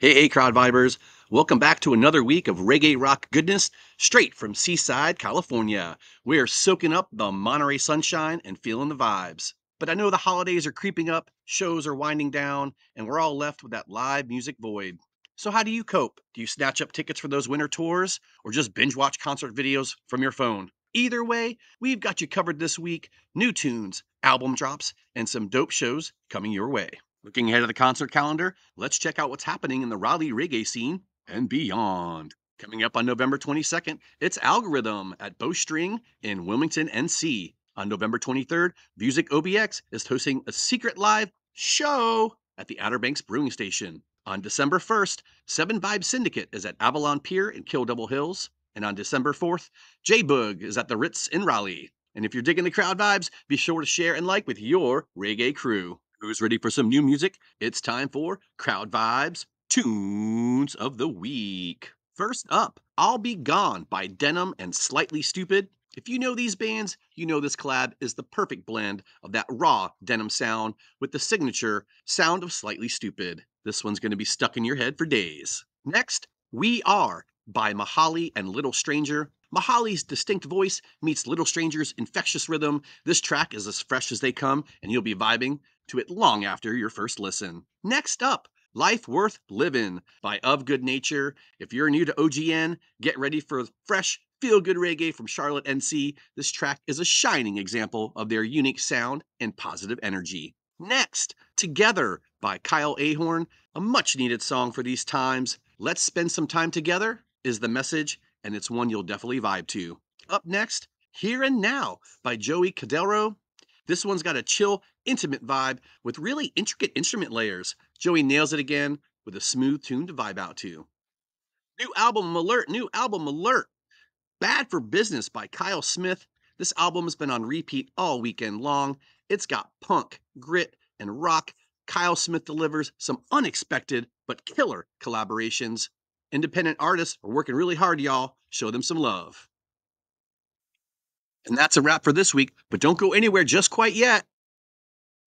Hey, hey, crowd vibers. Welcome back to another week of reggae rock goodness straight from Seaside, California. We're soaking up the Monterey sunshine and feeling the vibes. But I know the holidays are creeping up, shows are winding down, and we're all left with that live music void. So, how do you cope? Do you snatch up tickets for those winter tours or just binge watch concert videos from your phone? Either way, we've got you covered this week new tunes, album drops, and some dope shows coming your way. Looking ahead of the concert calendar, let's check out what's happening in the Raleigh reggae scene and beyond. Coming up on November 22nd, it's Algorithm at Bowstring in Wilmington, NC. On November 23rd, Vusic OBX is hosting a secret live show at the Outer Banks Brewing Station. On December 1st, Seven Vibe Syndicate is at Avalon Pier in Kill Devil Hills. And on December 4th, J Boog is at the Ritz in Raleigh. And if you're digging the crowd vibes, be sure to share and like with your reggae crew. Who's ready for some new music? It's time for Crowd Vibes Tunes of the Week. First up, I'll Be Gone by DENM and Slightly Stoopid. If you know these bands, you know this collab is the perfect blend of that raw DENM sound with the signature sound of Slightly Stoopid. This one's going to be stuck in your head for days. Next, We Are by Mihali and Little Stranger. Mihali's distinct voice meets Little Stranger's infectious rhythm. This track is as fresh as they come, and you'll be vibing to it long after your first listen. Next up, Life Worth Livin' by Of Good Nature. If you're new to OGN, get ready for fresh, feel good reggae from Charlotte, NC. This track is a shining example of their unique sound and positive energy. Next, Together by Kyle Ahern, a much needed song for these times. Let's spend some time together is the message, and it's one you'll definitely vibe to. Up next, Here and Now by Joey Calderaio. This one's got a chill, intimate vibe with really intricate instrument layers. Joey nails it again with a smooth tune to vibe out to. New album alert, new album alert. Bad for Business by Kyle Smith. This album has been on repeat all weekend long. It's got punk, grit, and rock. Kyle Smith delivers some unexpected but killer collaborations. Independent artists are working really hard, y'all. Show them some love. And that's a wrap for this week, but don't go anywhere just quite yet.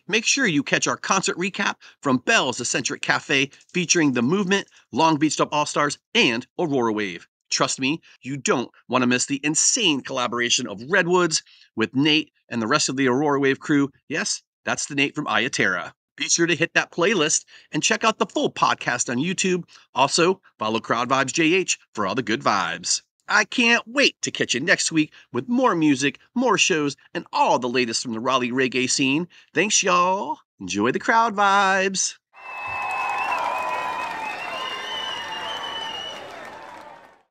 Make sure you catch our concert recap from Bell's Eccentric Cafe featuring The Movement, Long Beach Dub All Stars, and Aurora Wave. Trust me, you don't want to miss the insane collaboration of Redwoods with Nate and the rest of the Aurora Wave crew. Yes, that's the Nate from Iya Terra. Be sure to hit that playlist and check out the full podcast on YouTube. Also, follow Crowd Vibes JH for all the good vibes. I can't wait to catch you next week with more music, more shows, and all the latest from the Raleigh reggae scene. Thanks, y'all. Enjoy the crowd vibes.